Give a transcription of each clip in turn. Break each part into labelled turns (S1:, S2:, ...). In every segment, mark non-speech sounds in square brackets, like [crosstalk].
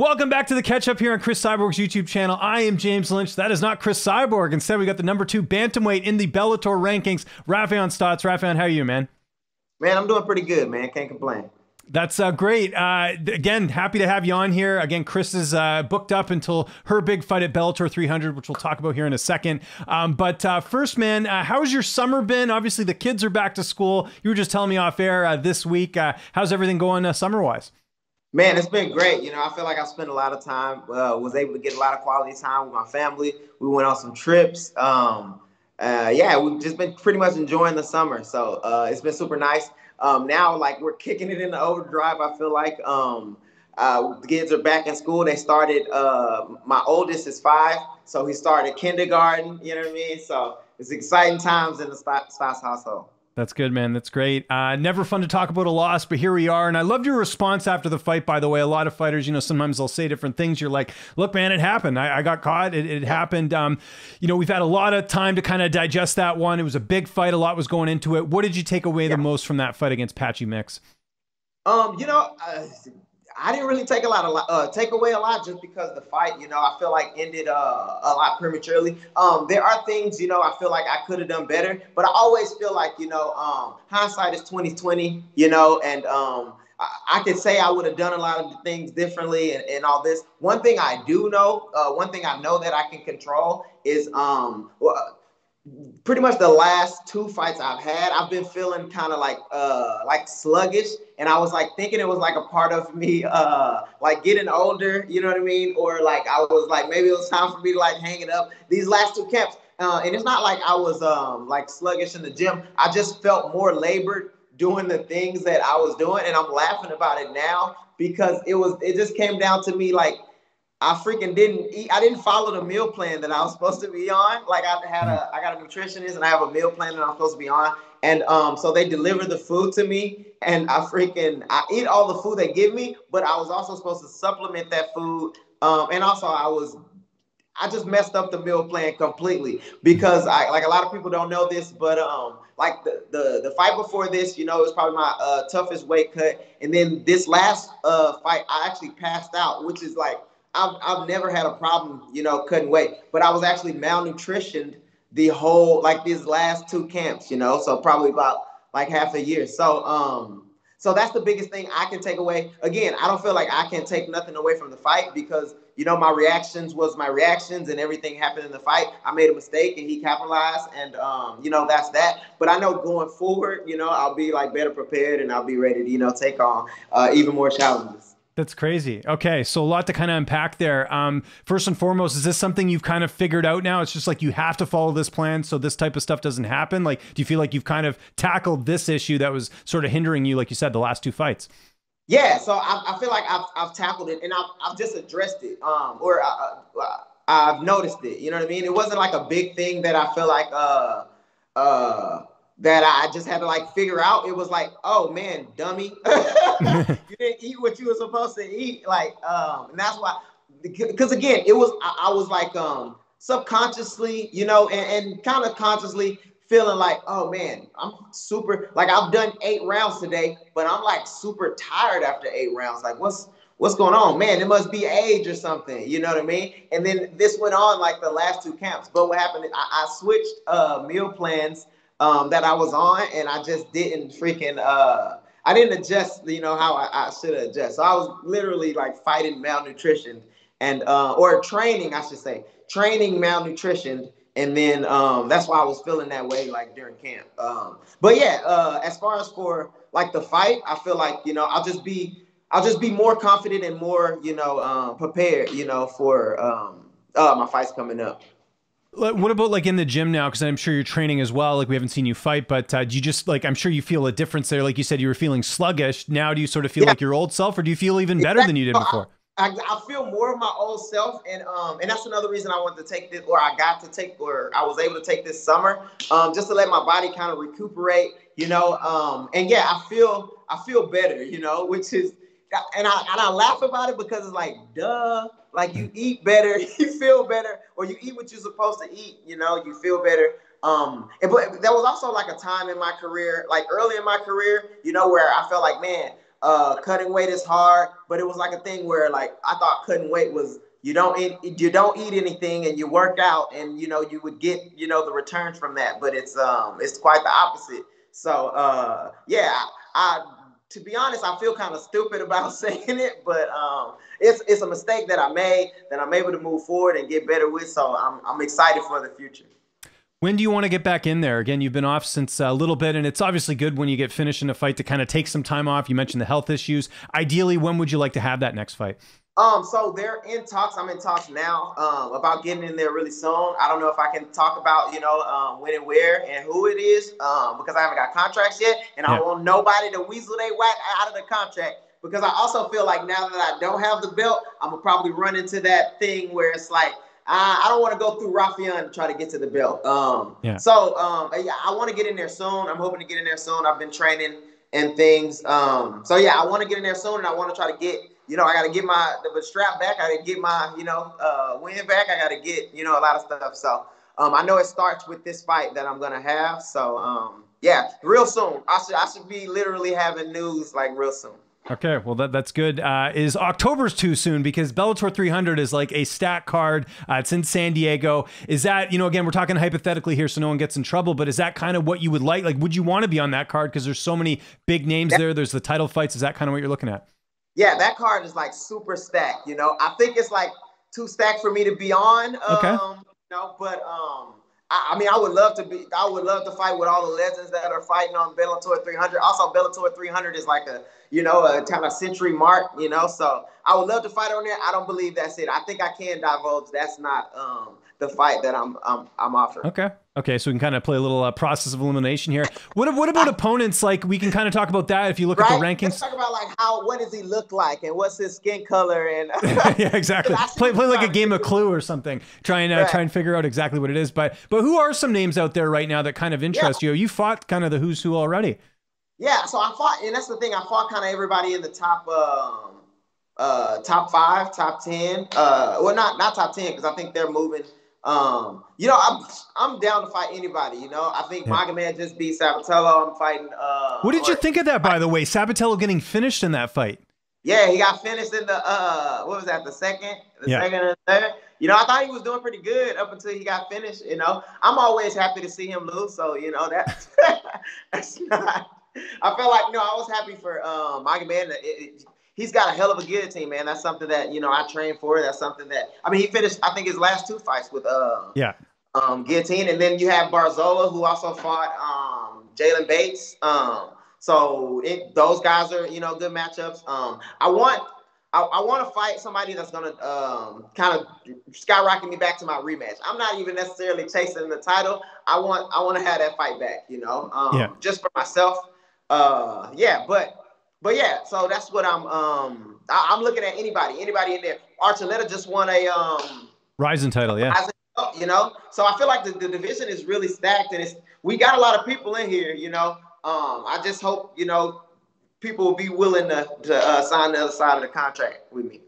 S1: Welcome back to the catch up here on Cris Cyborg's YouTube channel. I am James Lynch. That is not Cris Cyborg. Instead, we got the number two bantamweight in the Bellator rankings, Raufeon Stots. Raufeon, how are you, man?
S2: Man, I'm doing pretty good, man. Can't complain.
S1: That's uh, great. Uh, again, happy to have you on here. Again, Cris is uh, booked up until her big fight at Bellator 300, which we'll talk about here in a second. Um, but uh, first, man, uh, how's your summer been? Obviously, the kids are back to school. You were just telling me off air uh, this week. how's everything going summer wise?
S2: Man, it's been great. You know, I feel like I spent a lot of time, uh, was able to get a lot of quality time with my family. We went on some trips. Um, uh, yeah, we've just been pretty much enjoying the summer. So uh, it's been super nice. Um, now, like, we're kicking it in the overdrive, I feel like. Um, uh, the kids are back in school. They started, uh, my oldest is five, so he started kindergarten, you know what I mean? So it's exciting times in the Stots household.
S1: That's good, man. That's great. Uh, never fun to talk about a loss, but here we are. And I loved your response after the fight, by the way. A lot of fighters, you know, sometimes they'll say different things. You're like, look, man, it happened. I, I got caught. It, it happened. Um, you know, we've had a lot of time to kind of digest that one. It was a big fight. A lot was going into it. What did you take away yeah. the most from that fight against Patchy Mix?
S2: Um, you know, uh, I didn't really take a lot of uh, take away a lot just because the fight, you know, I feel like ended uh, a lot prematurely. Um, there are things, you know, I feel like I could have done better, but I always feel like, you know, um, hindsight is twenty twenty, you know, and um, I, I could say I would have done a lot of things differently and, and all this. One thing I do know, uh, one thing I know that I can control is um, pretty much the last two fights I've had, I've been feeling kind of like uh like sluggish, and I was like thinking it was like a part of me uh like getting older, you know what I mean, or like I was like maybe it was time for me to like hang it up. These last two camps, uh, and it's not like I was um like sluggish in the gym. I just felt more labored doing the things that I was doing, and I'm laughing about it now because it was it just came down to me like I freaking didn't eat. I didn't follow the meal plan that I was supposed to be on. Like I had a, I got a nutritionist and I have a meal plan that I'm supposed to be on. And um, so they deliver the food to me, and I freaking I eat all the food they give me, but I was also supposed to supplement that food. Um, and also I was, I just messed up the meal plan completely because I like a lot of people don't know this, but um, like the the the fight before this, you know, it was probably my uh, toughest weight cut, and then this last uh fight I actually passed out, which is like I've, I've never had a problem, you know, cutting weight, but I was actually malnutritioned the whole like these last two camps, you know, so probably about like half a year. So um so that's the biggest thing I can take away. Again, I don't feel like I can take nothing away from the fight because you know my reactions was my reactions and everything happened in the fight. I made a mistake and he capitalized and um you know that's that. But I know going forward, you know, I'll be like better prepared and I'll be ready to you know take on uh, even more challenges.
S1: That's crazy. Okay, so a lot to kind of unpack there. Um, first and foremost, is this something you've kind of figured out now? It's just like you have to follow this plan so this type of stuff doesn't happen. Like, do you feel like you've kind of tackled this issue that was sort of hindering you, like you said, the last two fights?
S2: Yeah, so I, I feel like I've, I've tackled it and I've, I've just addressed it, um, or I, uh, I've noticed it. You know what I mean? It wasn't like a big thing that I feel like uh, uh, that I just had to like figure out. It was like, oh man, dummy, [laughs] [laughs] you didn't eat what you were supposed to eat. Like, um, and that's why, because again, it was I, I, was like um subconsciously, you know, and, and kind of consciously feeling like, oh man, I'm super like I've done eight rounds today, but I'm like super tired after eight rounds. Like, what's what's going on? Man, it must be age or something. You know what I mean? And then this went on like the last two camps. But what happened? I, I switched uh, meal plans um, that I was on, and I just didn't freaking uh, I didn't adjust, you know, how I, I should adjust. So I was literally like fighting malnutrition and uh, or training, I should say, training malnutrition. And then um, that's why I was feeling that way like during camp. Um, but yeah, uh, as far as for like the fight, I feel like you know I'll just be I'll just be more confident and more you know um, prepared, you know, for um, uh, my fights coming up.
S1: What about like in the gym now? Because I'm sure you're training as well. Like we haven't seen you fight, but uh, do you just like I'm sure you feel a difference there? Like you said, you were feeling sluggish. Now, do you sort of feel yeah. like your old self, or do you feel even better than you did before?
S2: I, I, feel more of my old self, and um, and that's another reason I wanted to take this, or I got to take, or I was able to take this summer, um, just to let my body kind of recuperate, you know. Um, and yeah, I feel I feel better, you know, which is, and I and I laugh about it because it's like, duh, like you eat better, [laughs] you feel better, or you eat what you're supposed to eat. You know, you feel better. Um, and, but there was also like a time in my career, like early in my career, you know, where I felt like, man, uh, cutting weight is hard, but it was like a thing where like I thought cutting weight was you don't eat you don't eat anything and you work out and you know you would get you know the returns from that, but it's um it's quite the opposite. So uh, yeah, I to be honest, I feel kind of stupid about [laughs] saying it, but um, it's it's a mistake that I made that I'm able to move forward and get better with. So I'm I'm excited for the future.
S1: When do you want to get back in there? Again, you've been off since a little bit, and it's obviously good when you get finished in a fight to kind of take some time off. You mentioned the health issues. Ideally, when would you like to have that next fight?
S2: Um, so they're in talks. I'm in talks now um, about getting in there really soon. I don't know if I can talk about you know um, when and where and who it is um, because I haven't got contracts yet, and yeah. I want nobody to weasel their whack out of the contract because I also feel like now that I don't have the belt, I'm gonna probably run into that thing where it's like I, I don't want to go through Raufeon to try to get to the belt. Um, yeah. So um, yeah, I want to get in there soon. I'm hoping to get in there soon. I've been training and things. Um, so yeah, I want to get in there soon, and I want to try to get. You know, I got to get my the strap back. I got to get my you know uh, win back. I got to get you know a lot of stuff. So um, I know it starts with this fight that I'm gonna have. So um, yeah, real soon. I should I should be literally having news like real soon.
S1: Okay, well that that's good. Uh, is October's too soon because Bellator 300 is like a stat card. Uh, it's in San Diego. Is that you know again we're talking hypothetically here, so no one gets in trouble. But is that kind of what you would like? Like, would you want to be on that card because there's so many big names there? There's the title fights. Is that kind of what you're looking at?
S2: Yeah, that card is like super stacked. You know, I think it's like too stacked for me to be on. Okay. Um, you know, but um, I, I, mean, I would love to be. I would love to fight with all the legends that are fighting on Bellator 300. Also, Bellator 300 is like a you know a kind of century mark. You know, so I would love to fight on there. I don't believe that's it. I think I can divulge. That's not um the fight that I'm I'm, I'm offering.
S1: Okay. Okay, so we can kind of play a little uh, process of elimination here. What what about opponents? Like we can kind of talk about that if you look right? at the rankings.
S2: Let's talk about like how what does he look like and what's his skin color and [laughs]
S1: yeah, exactly. [laughs] Play play like a game of Clue or something. Try and uh, right. try and figure out exactly what it is. But but who are some names out there right now that kind of interest yeah. you? You fought kind of the who's who already.
S2: Yeah, so I fought, and that's the thing. I fought kind of everybody in the top. Um, uh, top five, top ten. Uh, well, not not top ten because I think they're moving um, you know, I'm I'm down to fight anybody. You know, I think yeah. Magomed just beat Sabatello. I'm fighting. Uh,
S1: what did you think of that, by the way? Sabatello getting finished in that fight.
S2: Yeah, he got finished in the uh, what was that? The second, the yeah. second and third. You know, I thought he was doing pretty good up until he got finished. You know, I'm always happy to see him lose. So you know that [laughs] that's not. I felt like no, I was happy for um, Magomed. It, it, he's got a hell of a guillotine, man. That's something that you know I trained for. That's something that I mean, he finished I think his last two fights with uh
S1: yeah
S2: um guillotine, and then you have Barzola who also fought um Jaylon Bates. Um, so it, those guys are you know good matchups. Um, I want. I, I want to fight somebody that's gonna um, kind of skyrocket me back to my rematch. I'm not even necessarily chasing the title. I want I want to have that fight back, you know, um, yeah. just for myself. Uh, yeah, but but yeah, so that's what I'm um I, am looking at anybody, anybody in there. Archuleta just won a um
S1: Rizin title, yeah. Rizin,
S2: you know, so I feel like the, the division is really stacked and it's we got a lot of people in here, you know. Um, I just hope, you know, people will be willing to, to uh, sign the other side of the contract with me.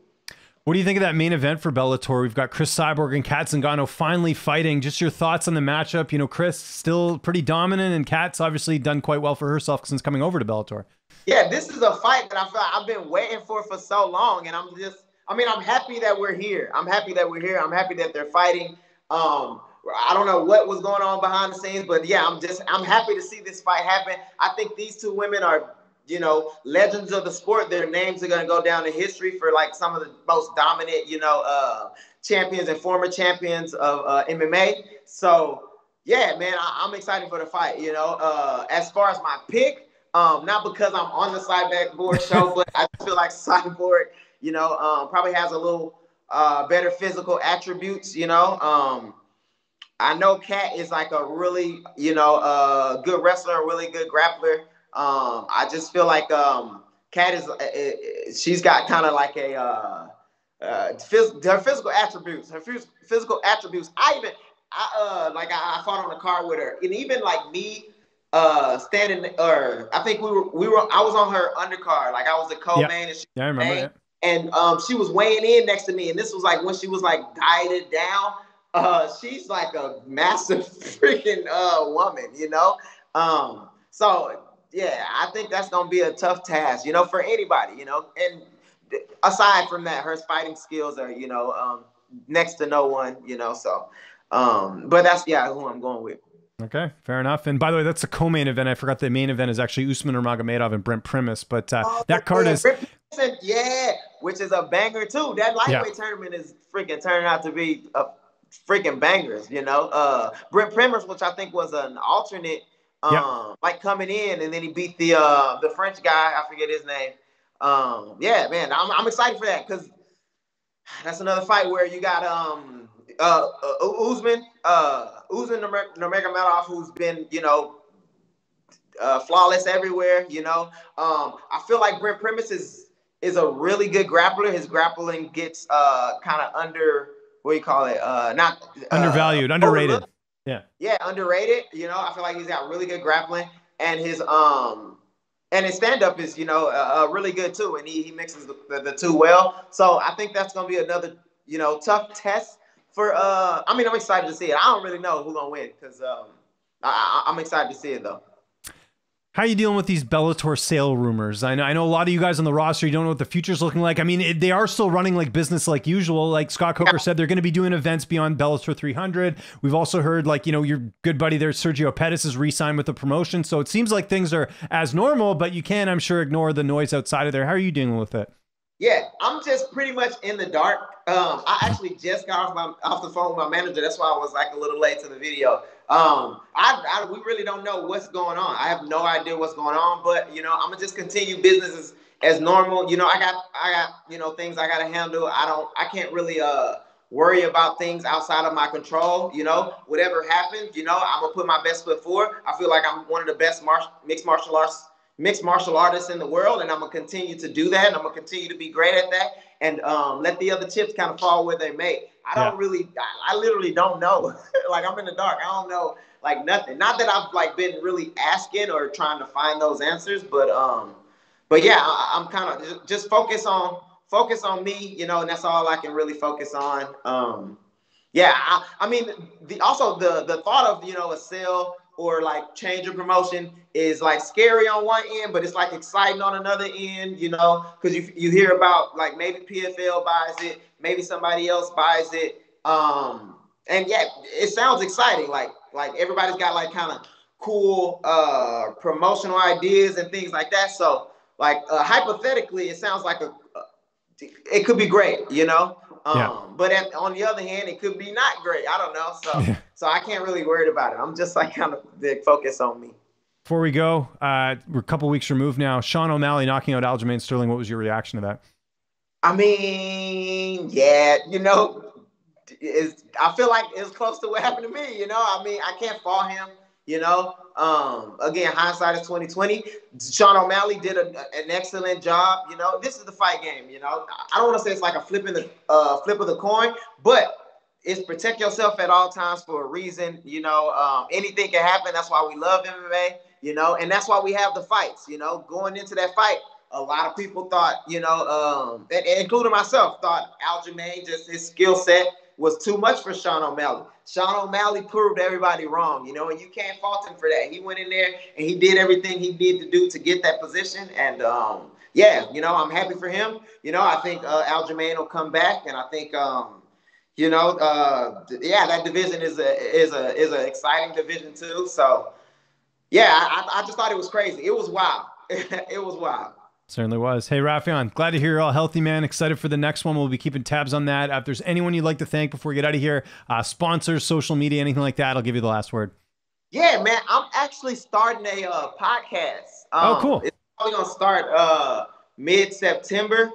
S1: What do you think of that main event for Bellator? We've got Cris Cyborg and Cat Zingano finally fighting. Just your thoughts on the matchup. You know, Cris still pretty dominant, and Cat's obviously done quite well for herself since coming over to Bellator.
S2: Yeah, this is a fight that I feel like I've been waiting for for so long, and I'm just, I mean, I'm happy that we're here. I'm happy that we're here. I'm happy that they're fighting. Um, I don't know what was going on behind the scenes, but yeah, I'm just, I'm happy to see this fight happen. I think these two women are, you know, legends of the sport. Their names are going to go down in history for like some of the most dominant, you know, uh, champions and former champions of uh, MMA. So yeah, man, I, am excited for the fight. You know, uh, as far as my pick. Um, not because I'm on the Cyborg show, [laughs] but I feel like Cyborg, you know, um, probably has a little uh, better physical attributes. You know, um, I know Cat is like a really, you know, uh, good wrestler, really good grappler. Um, I just feel like um, Cat is, uh, uh she's got kind of like a, uh, uh, phys- her physical attributes, her phys- physical attributes. I even, I uh, like I, I fought on the car with her, and even like me uh standing or I think we were we were I was on her undercard, like I was a co-main and she
S1: yeah, I remember that.
S2: And um she was weighing in next to me, and this was like when she was like dieted down. Uh she's like a massive [laughs] freaking uh woman, you know. Um so yeah, I think that's gonna be a tough task, you know, for anybody, you know. And aside from that, her fighting skills are, you know, um, next to no one, you know. So, um, but that's yeah, who I'm going with.
S1: Okay, fair enough. And by the way, that's a co-main event. I forgot the main event is actually Usman Nurmagomedov and Brent Primus, but uh, oh, that card is
S2: yeah, which is a banger too. That lightweight yeah. tournament is freaking turning out to be a freaking bangers. You know, uh, Brent Primus, which I think was an alternate, um, yep. like coming in, and then he beat the uh, the French guy. I forget his name. Um, yeah, man, I'm, I'm excited for that because that's another fight where you got um uh, uh Usman uh Usman Nurmagomedov, who's been you know uh, flawless everywhere. You know, um, I feel like Brent Primus is is a really good grappler. His grappling gets uh kind of under what do you call it? Uh, not
S1: uh, undervalued, underrated. Overlooked. Yeah,
S2: yeah, underrated. You know, I feel like he's got really good grappling, and his um and his stand up is you know uh, uh, really good too, and he, he mixes the, the, the two well. So I think that's gonna be another you know tough test for. uh I mean, I'm excited to see it. I don't really know who's gonna win because um I, I'm excited to see it though.
S1: How are you dealing with these Bellator sale rumors? I know, I know a lot of you guys on the roster, you don't know what the future's looking like. I mean, it, they are still running like business like usual. Like Scott Coker said, they're going to be doing events beyond Bellator 300. We've also heard, like, you know, your good buddy there, Sergio Pettis, is re signed with the promotion. So it seems like things are as normal, but you can, I'm sure, ignore the noise outside of there. How are you dealing with it?
S2: Yeah, I'm just pretty much in the dark. Um, I actually just got off, my, off the phone with my manager. That's why I was like a little late to the video. Um, I, I, we really don't know what's going on. I have no idea what's going on, but you know, I'm gonna just continue business as, as normal. You know, I got I got you know things I gotta handle. I don't I can't really uh worry about things outside of my control. You know, whatever happens, you know, I'm gonna put my best foot forward. I feel like I'm one of the best mar- mixed martial arts mixed martial artists in the world, and I'm gonna continue to do that. And I'm gonna continue to be great at that, and um, let the other chips kind of fall where they may. I don't yeah. really, I, I, literally don't know. [laughs] like I'm in the dark. I don't know like nothing. Not that I've like been really asking or trying to find those answers, but um, but yeah, I, am kind of just, just focus on focus on me, you know, and that's all I can really focus on. Um, yeah, I, I mean, the also the the thought of you know a sale or like change of promotion is like scary on one end, but it's like exciting on another end, you know, because you you hear about like maybe PFL buys it, maybe somebody else buys it. Um, and yeah, it sounds exciting. Like like everybody's got like kind of cool uh promotional ideas and things like that. So like uh, hypothetically, it sounds like a, uh, it could be great, you know. Um, yeah. But at, on the other hand, it could be not great. I don't know. So [laughs] yeah. so I can't really worry about it. I'm just like kind of focus on me.
S1: Before we go, uh, we're a couple weeks removed now. Sean O'Malley knocking out Aljamain Sterling. What was your reaction to that?
S2: I mean, yeah, you know, is I feel like it's close to what happened to me. You know, I mean, I can't fault him. You know, um, again, hindsight is twenty twenty. Sean O'Malley did a, an excellent job. You know, this is the fight game. You know, I don't want to say it's like a flip in the uh, flip of the coin, but it's protect yourself at all times for a reason. You know, um, anything can happen. That's why we love MMA. You know, and that's why we have the fights. You know, going into that fight, a lot of people thought, you know, um, including myself, thought Aljamain just his skill set was too much for Sean O'Malley. Sean O'Malley proved everybody wrong, you know, and you can't fault him for that. He went in there and he did everything he needed to do to get that position. And um, yeah, you know, I'm happy for him. You know, I think uh, Aljamain will come back, and I think, um, you know, uh, yeah, that division is a is a is an exciting division too. So yeah, I, I just thought it was crazy. It was wild. [laughs] it was wild.
S1: Certainly was. Hey, Raufeon, glad to hear you're all healthy, man. Excited for the next one. We'll be keeping tabs on that. If there's anyone you'd like to thank before we get out of here, uh, sponsors, social media, anything like that, I'll give you the last word.
S2: Yeah, man. I'm actually starting a uh, podcast.
S1: Oh, um, oh, cool.
S2: It's probably going to start uh, mid September.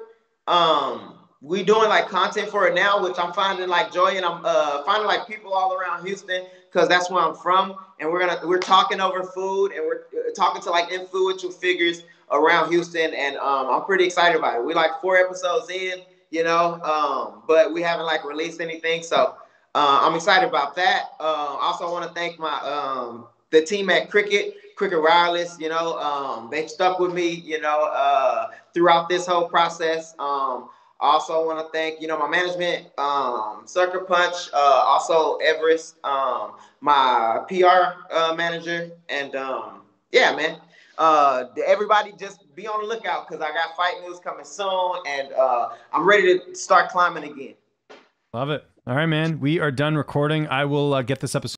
S2: Um, we doing like content for it now, which I'm finding like joy and I'm uh, finding like people all around Houston because that's where I'm from. And we're gonna we're talking over food and we're uh, talking to like influential figures around Houston, and um, I'm pretty excited about it. We like four episodes in, you know, um, but we haven't like released anything, so uh, I'm excited about that. Uh, also, want to thank my um, the team at Cricket, Cricket Wireless. You know, um, they stuck with me, you know, uh, throughout this whole process. Um, also want to thank, you know, my management, um, Sucker Punch, uh, also Everest, um, my PR uh, manager, and um, yeah, man, uh, everybody just be on the lookout because I got fight news coming soon, and uh, I'm ready to start climbing again.
S1: Love it. All right, man. We are done recording. I will uh, get this episode.